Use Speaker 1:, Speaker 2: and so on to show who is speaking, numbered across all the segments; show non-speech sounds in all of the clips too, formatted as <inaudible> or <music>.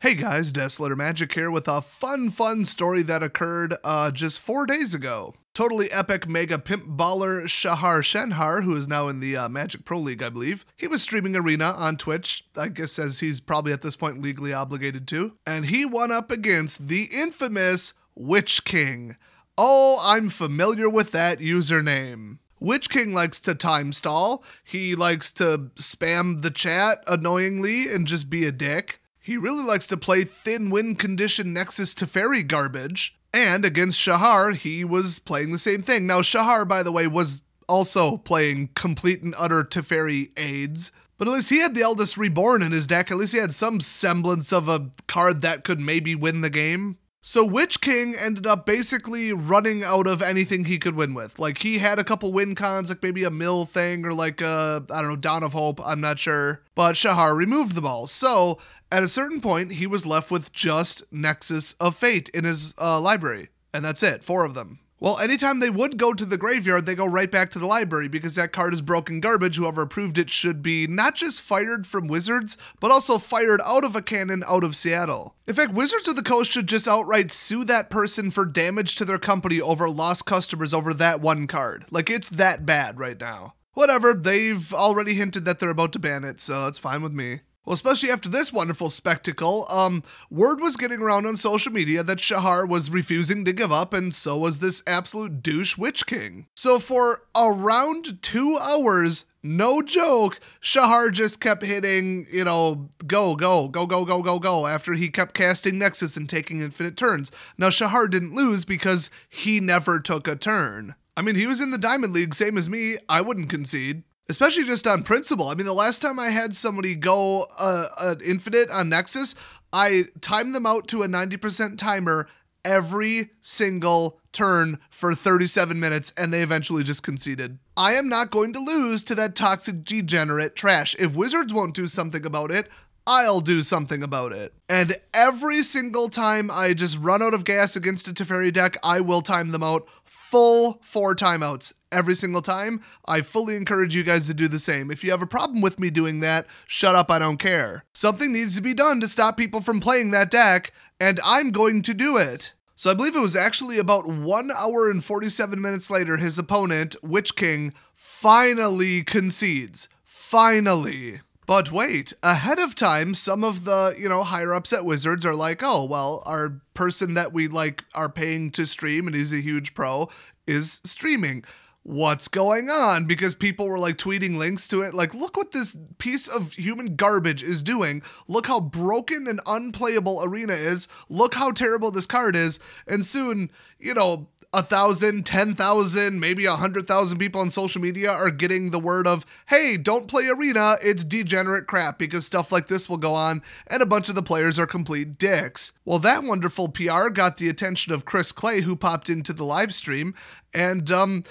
Speaker 1: Hey guys, Desolator Magic here with a fun, fun story that occurred uh, just four days ago. Totally epic mega pimp baller Shahar Shenhar, who is now in the uh, Magic Pro League, I believe. He was streaming Arena on Twitch, I guess as he's probably at this point legally obligated to. And he won up against the infamous Witch King. Oh, I'm familiar with that username. Witch King likes to time stall. He likes to spam the chat annoyingly and just be a dick. He really likes to play thin win condition Nexus Teferi garbage. And against Shahar, he was playing the same thing. Now, Shahar, by the way, was also playing complete and utter Teferi aids. But at least he had the Eldest Reborn in his deck. At least he had some semblance of a card that could maybe win the game. So Witch King ended up basically running out of anything he could win with. Like he had a couple win cons, like maybe a mill thing or like a I don't know Dawn of Hope. I'm not sure, but Shahar removed them all. So at a certain point, he was left with just Nexus of Fate in his uh, library, and that's it, four of them. Well, anytime they would go to the graveyard, they go right back to the library because that card is broken garbage. Whoever approved it should be not just fired from Wizards, but also fired out of a cannon out of Seattle. In fact, Wizards of the Coast should just outright sue that person for damage to their company over lost customers over that one card. Like, it's that bad right now. Whatever, they've already hinted that they're about to ban it, so it's fine with me. Well, especially after this wonderful spectacle, um, word was getting around on social media that Shahar was refusing to give up, and so was this absolute douche Witch King. So for around two hours, no joke, Shahar just kept hitting, you know, go, go, go, go, go, go, go, after he kept casting Nexus and taking infinite turns. Now, Shahar didn't lose because he never took a turn. I mean, he was in the Diamond League, same as me. I wouldn't concede especially just on principle. I mean, the last time I had somebody go uh, an infinite on Nexus, I timed them out to a 90% timer every single turn for 37 minutes and they eventually just conceded. I am not going to lose to that toxic degenerate trash. If Wizards won't do something about it, I'll do something about it. And every single time I just run out of gas against a Teferi deck, I will time them out full four timeouts every single time. I fully encourage you guys to do the same. If you have a problem with me doing that, shut up, I don't care. Something needs to be done to stop people from playing that deck, and I'm going to do it. So I believe it was actually about one hour and 47 minutes later, his opponent, Witch King, finally concedes. Finally. But wait, ahead of time, some of the, you know, higher ups at Wizards are like, oh, well, our person that we like are paying to stream and he's a huge pro is streaming. What's going on? Because people were like tweeting links to it. Like, look what this piece of human garbage is doing. Look how broken and unplayable Arena is. Look how terrible this card is. And soon, you know, a thousand, ten thousand, maybe a hundred thousand people on social media are getting the word of, hey, don't play arena, it's degenerate crap because stuff like this will go on, and a bunch of the players are complete dicks. Well, that wonderful PR got the attention of Chris Clay, who popped into the live stream, and um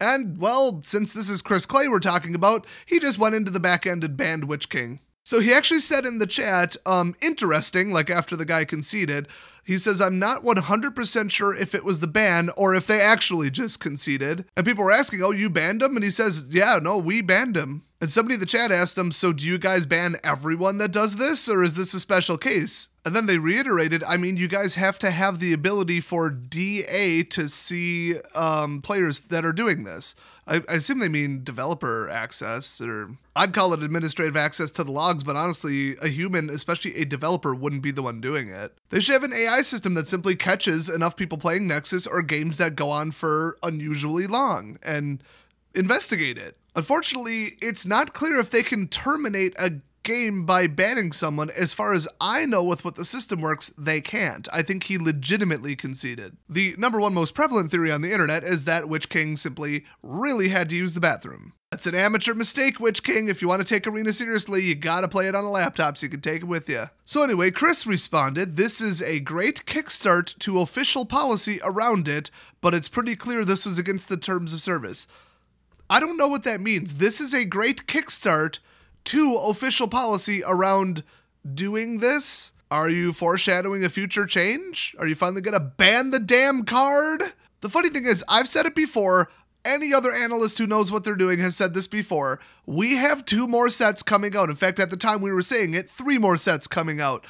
Speaker 1: and well, since this is Chris Clay we're talking about, he just went into the back end and banned Witch King. So he actually said in the chat, um, interesting, like after the guy conceded, he says, I'm not 100% sure if it was the ban or if they actually just conceded. And people were asking, Oh, you banned him? And he says, Yeah, no, we banned him. And somebody in the chat asked them, So do you guys ban everyone that does this, or is this a special case? And then they reiterated, I mean, you guys have to have the ability for DA to see um, players that are doing this. I, I, assume they mean developer access, or I'd call it administrative access to the logs, but honestly, a human, especially a developer, wouldn't be the one doing it. They should have an AI system that simply catches enough people playing Nexus or games that go on for unusually long and investigate it. Unfortunately, it's not clear if they can terminate a game by banning someone. As far as I know, with what the system works, they can't. I think he legitimately conceded. The number one most prevalent theory on the internet is that Witch King simply really had to use the bathroom. That's an amateur mistake, Witch King. If you want to take Arena seriously, you gotta play it on a laptop so you can take it with you. So, anyway, Chris responded This is a great kickstart to official policy around it, but it's pretty clear this was against the terms of service. I don't know what that means. This is a great kickstart to official policy around doing this? Are you foreshadowing a future change? Are you finally going to ban the damn card? The funny thing is, I've said it before. Any other analyst who knows what they're doing has said this before. We have two more sets coming out. In fact, at the time we were saying it, three more sets coming out.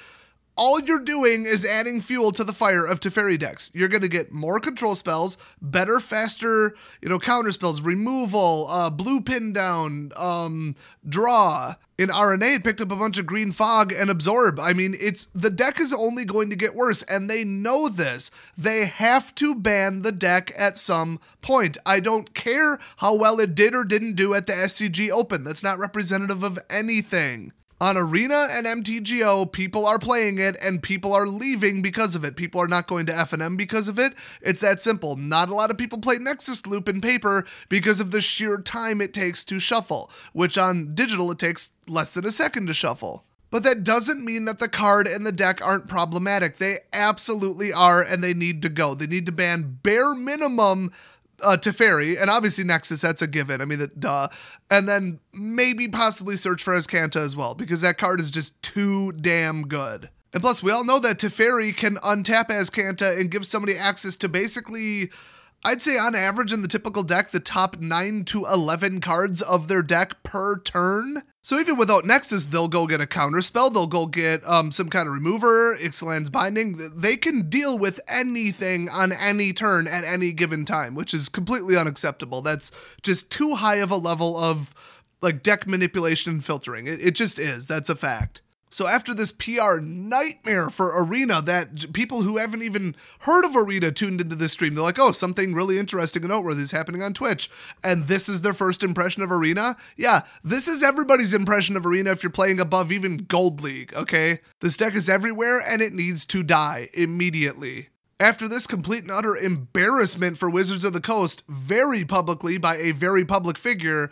Speaker 1: All you're doing is adding fuel to the fire of Teferi decks. You're going to get more control spells, better, faster, you know, counter spells, removal, uh, blue pin down, um, draw. In RNA, it picked up a bunch of green fog and absorb. I mean, it's the deck is only going to get worse, and they know this. They have to ban the deck at some point. I don't care how well it did or didn't do at the SCG Open. That's not representative of anything. On Arena and MTGO, people are playing it and people are leaving because of it. People are not going to FNM because of it. It's that simple. Not a lot of people play Nexus Loop in paper because of the sheer time it takes to shuffle, which on digital it takes less than a second to shuffle. But that doesn't mean that the card and the deck aren't problematic. They absolutely are, and they need to go. They need to ban bare minimum uh, Teferi, and obviously Nexus, that's a given. I mean, that, duh. And then maybe possibly search for Azcanta as well, because that card is just too damn good. And plus, we all know that Teferi can untap Azcanta and give somebody access to basically I'd say on average in the typical deck, the top 9 to 11 cards of their deck per turn. So even without Nexus, they'll go get a counterspell, they'll go get um, some kind of remover, Ixalan's Binding. They can deal with anything on any turn at any given time, which is completely unacceptable. That's just too high of a level of like deck manipulation and filtering. It, it just is. That's a fact. So after this PR nightmare for Arena, that people who haven't even heard of Arena tuned into this stream, they're like, "Oh, something really interesting and noteworthy is happening on Twitch," and this is their first impression of Arena. Yeah, this is everybody's impression of Arena if you're playing above even Gold League. Okay, this deck is everywhere and it needs to die immediately. After this complete and utter embarrassment for Wizards of the Coast, very publicly by a very public figure,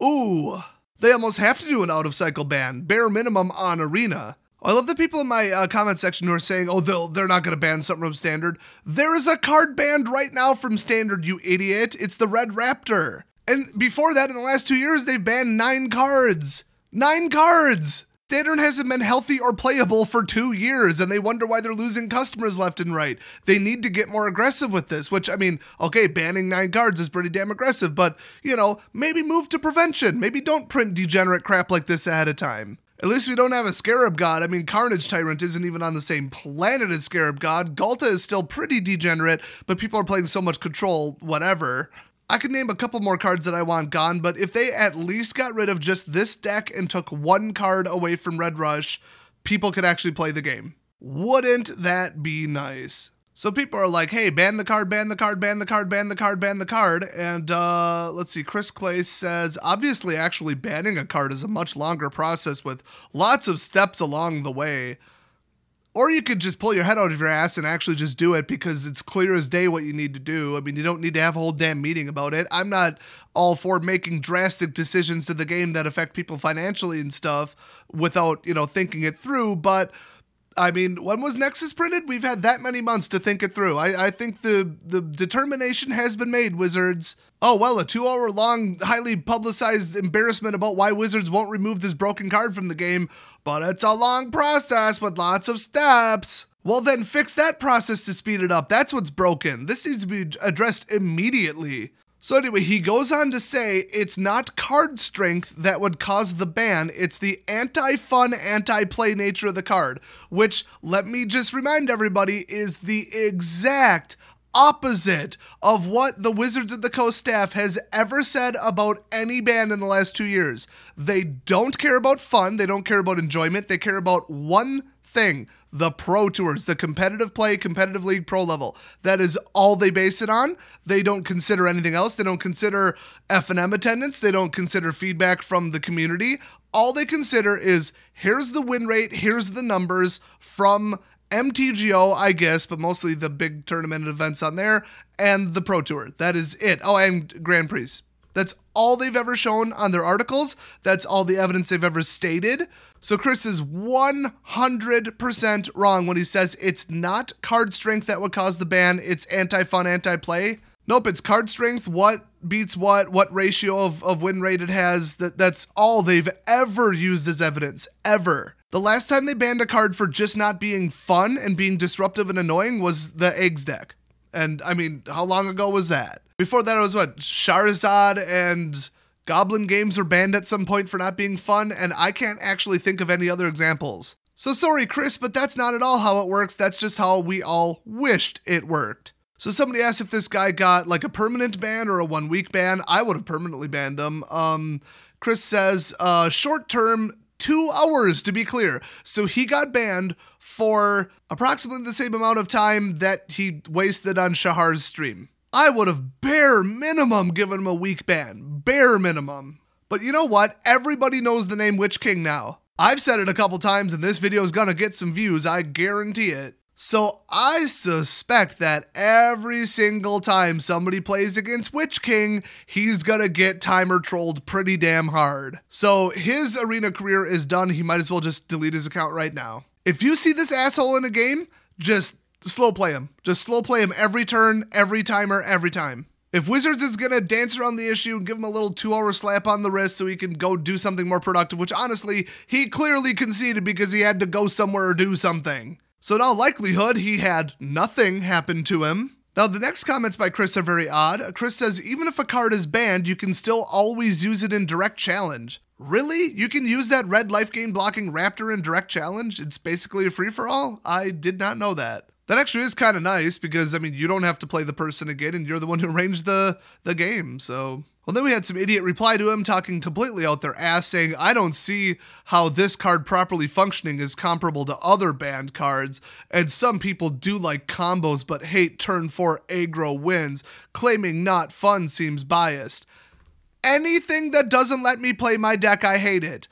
Speaker 1: ooh, they almost have to do an out of cycle ban, bare minimum on Arena. I love the people in my uh, comment section who are saying, "Oh, they'll they're not going to ban something from Standard." There is a card banned right now from Standard, you idiot! It's the Red Raptor. And before that, in the last two years, they've banned nine cards. Nine cards. Standard hasn't been healthy or playable for two years, and they wonder why they're losing customers left and right. They need to get more aggressive with this, which, I mean, okay, banning nine cards is pretty damn aggressive, but, you know, maybe move to prevention. Maybe don't print degenerate crap like this ahead of time. At least we don't have a Scarab God. I mean, Carnage Tyrant isn't even on the same planet as Scarab God. Ghalta is still pretty degenerate, but people are playing so much control, whatever. I could name a couple more cards that I want gone, but if they at least got rid of just this deck and took one card away from Red Rush, people could actually play the game. Wouldn't that be nice? So people are like, hey, ban the card, ban the card, ban the card, ban the card, ban the card. And uh, let's see, Chris Clay says, obviously, actually banning a card is a much longer process with lots of steps along the way. Or you could just pull your head out of your ass and actually just do it because it's clear as day what you need to do. I mean, you don't need to have a whole damn meeting about it. I'm not all for making drastic decisions to the game that affect people financially and stuff without, you know, thinking it through, but I mean, when was Nexus printed? We've had that many months to think it through. I, I think the the determination has been made, Wizards. Oh well, a two-hour long, highly publicized embarrassment about why Wizards won't remove this broken card from the game, but it's a long process with lots of steps. Well, then fix that process to speed it up. That's what's broken. This needs to be addressed immediately. So, anyway, he goes on to say it's not card strength that would cause the ban, it's the anti fun, anti play nature of the card, which, let me just remind everybody, is the exact opposite of what the Wizards of the Coast staff has ever said about any band in the last two years. They don't care about fun, they don't care about enjoyment, they care about one thing the pro tours, the competitive play, competitive league pro level. That is all they base it on. They don't consider anything else. They don't consider FNM attendance. They don't consider feedback from the community. All they consider is here's the win rate, here's the numbers from MTGO, I guess, but mostly the big tournament events on there and the pro tour. That is it. Oh, and Grand Prix. That's all they've ever shown on their articles. That's all the evidence they've ever stated. So Chris is 100% wrong when he says it's not card strength that would cause the ban, it's anti-fun, anti-play. Nope, it's card strength, what beats what, what ratio of, of win rate it has. That that's all they've ever used as evidence. Ever. The last time they banned a card for just not being fun and being disruptive and annoying was the eggs deck. And I mean, how long ago was that? Before that, it was what? Charizard and Goblin games are banned at some point for not being fun, and I can't actually think of any other examples. So sorry, Chris, but that's not at all how it works. That's just how we all wished it worked. So somebody asked if this guy got like a permanent ban or a one week ban. I would have permanently banned him. Um, Chris says uh, short term, two hours to be clear. So he got banned for approximately the same amount of time that he wasted on Shahar's stream. I would have bare minimum given him a week ban. Bare minimum. But you know what? Everybody knows the name Witch King now. I've said it a couple times and this video is gonna get some views, I guarantee it. So I suspect that every single time somebody plays against Witch King, he's gonna get timer trolled pretty damn hard. So his arena career is done. He might as well just delete his account right now. If you see this asshole in a game, just slow play him. Just slow play him every turn, every timer, every time. If Wizards is gonna dance around the issue and give him a little two hour slap on the wrist so he can go do something more productive, which honestly, he clearly conceded because he had to go somewhere or do something. So, in all likelihood, he had nothing happen to him. Now, the next comments by Chris are very odd. Chris says, even if a card is banned, you can still always use it in direct challenge. Really? You can use that red life gain blocking Raptor in direct challenge? It's basically a free for all? I did not know that. That actually is kind of nice because I mean you don't have to play the person again and you're the one who <laughs> arranged the the game. So well then we had some idiot reply to him talking completely out their ass saying I don't see how this card properly functioning is comparable to other banned cards and some people do like combos but hate turn 4 aggro wins claiming not fun seems biased. Anything that doesn't let me play my deck I hate it.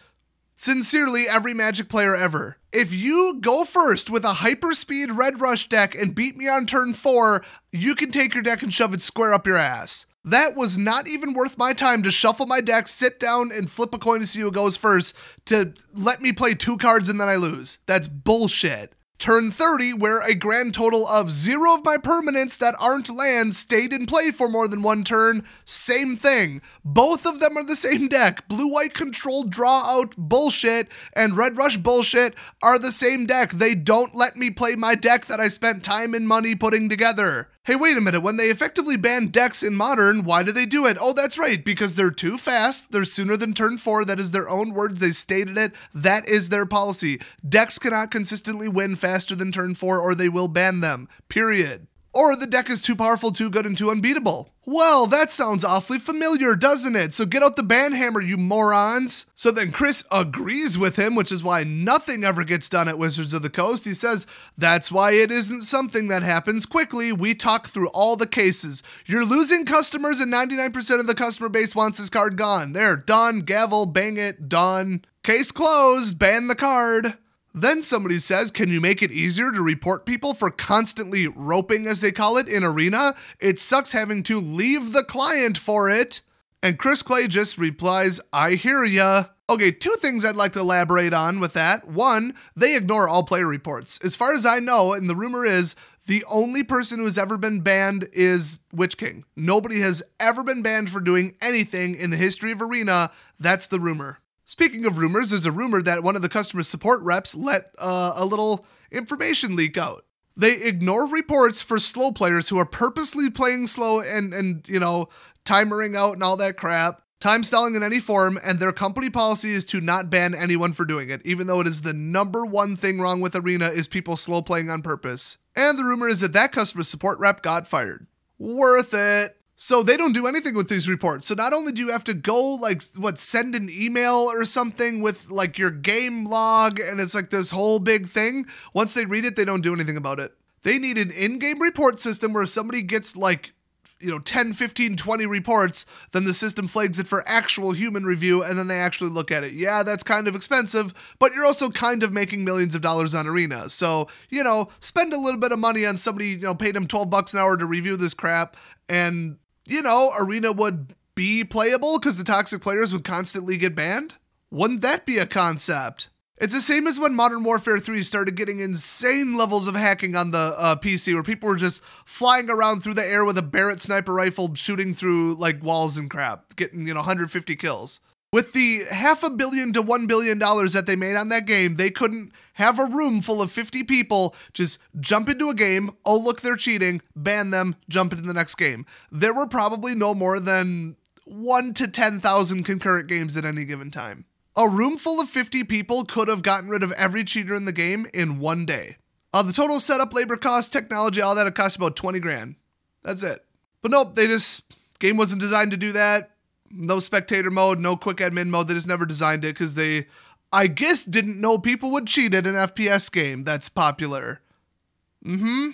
Speaker 1: Sincerely, every Magic player ever. If you go first with a hyperspeed Red Rush deck and beat me on turn four, you can take your deck and shove it square up your ass. That was not even worth my time to shuffle my deck, sit down, and flip a coin to see who goes first to let me play two cards and then I lose. That's bullshit. Turn 30, where a grand total of zero of my permanents that aren't lands stayed in play for more than one turn. Same thing. Both of them are the same deck. Blue white control draw out bullshit and red rush bullshit are the same deck. They don't let me play my deck that I spent time and money putting together. Hey, wait a minute. When they effectively banned decks in Modern, why did they do it? Oh, that's right. Because they're too fast. They're sooner than turn four. That is their own words. They stated it. That is their policy. Decks cannot consistently win faster than turn four, or they will ban them. Period. Or the deck is too powerful, too good, and too unbeatable. Well, that sounds awfully familiar, doesn't it? So get out the banhammer, you morons. So then Chris agrees with him, which is why nothing ever gets done at Wizards of the Coast. He says, That's why it isn't something that happens quickly. We talk through all the cases. You're losing customers, and 99% of the customer base wants this card gone. There, done, gavel, bang it, done. Case closed, ban the card. Then somebody says, Can you make it easier to report people for constantly roping, as they call it, in Arena? It sucks having to leave the client for it. And Chris Clay just replies, I hear ya. Okay, two things I'd like to elaborate on with that. One, they ignore all player reports. As far as I know, and the rumor is, the only person who has ever been banned is Witch King. Nobody has ever been banned for doing anything in the history of Arena. That's the rumor. Speaking of rumors, there's a rumor that one of the customer support reps let uh, a little information leak out. They ignore reports for slow players who are purposely playing slow and and you know timering out and all that crap, time stalling in any form, and their company policy is to not ban anyone for doing it, even though it is the number one thing wrong with Arena is people slow playing on purpose. And the rumor is that that customer support rep got fired. Worth it. So they don't do anything with these reports. So not only do you have to go like what send an email or something with like your game log and it's like this whole big thing, once they read it they don't do anything about it. They need an in-game report system where somebody gets like you know 10 15 20 reports then the system flags it for actual human review and then they actually look at it yeah that's kind of expensive but you're also kind of making millions of dollars on arena so you know spend a little bit of money on somebody you know paid them 12 bucks an hour to review this crap and you know, Arena would be playable because the toxic players would constantly get banned? Wouldn't that be a concept? It's the same as when Modern Warfare 3 started getting insane levels of hacking on the uh, PC, where people were just flying around through the air with a Barrett sniper rifle, shooting through like walls and crap, getting you know 150 kills. With the half a billion to one billion dollars that they made on that game, they couldn't have a room full of 50 people just jump into a game, oh, look, they're cheating, ban them, jump into the next game. There were probably no more than one to 10,000 concurrent games at any given time. A room full of 50 people could have gotten rid of every cheater in the game in one day. Uh, the total setup, labor cost, technology, all that, it cost about 20 grand. That's it. But nope, they just, game wasn't designed to do that. No spectator mode, no quick admin mode. They just never designed it because they, I guess, didn't know people would cheat at an FPS game that's popular. Mm hmm.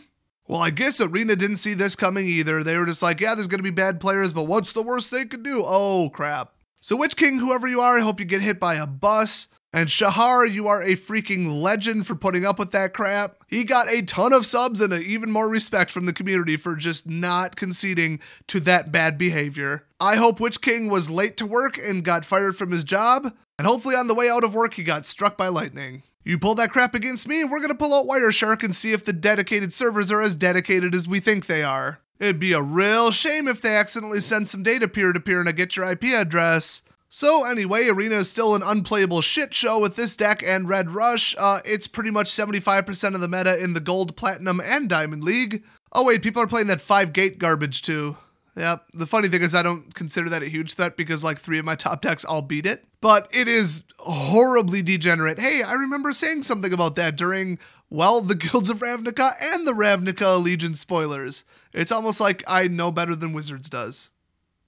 Speaker 1: Well, I guess Arena didn't see this coming either. They were just like, yeah, there's going to be bad players, but what's the worst they could do? Oh, crap. So, Witch King, whoever you are, I hope you get hit by a bus. And Shahar, you are a freaking legend for putting up with that crap. He got a ton of subs and even more respect from the community for just not conceding to that bad behavior. I hope Witch King was late to work and got fired from his job. And hopefully, on the way out of work, he got struck by lightning. You pull that crap against me, we're gonna pull out Wireshark and see if the dedicated servers are as dedicated as we think they are. It'd be a real shame if they accidentally send some data peer to peer and I get your IP address. So anyway, Arena is still an unplayable shit show with this deck and Red Rush. Uh, it's pretty much 75% of the meta in the Gold, Platinum, and Diamond League. Oh wait, people are playing that 5 gate garbage too. Yeah, the funny thing is I don't consider that a huge threat because like three of my top decks all beat it. But it is horribly degenerate. Hey, I remember saying something about that during, well, the <laughs> Guilds of Ravnica and the Ravnica Allegiance spoilers. It's almost like I know better than Wizards does.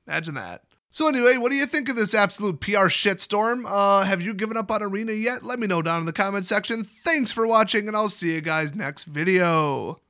Speaker 1: Imagine that. So anyway, what do you think of this absolute PR shitstorm? Uh, have you given up on Arena yet? Let me know down in the comment section. Thanks for watching, and I'll see you guys next video.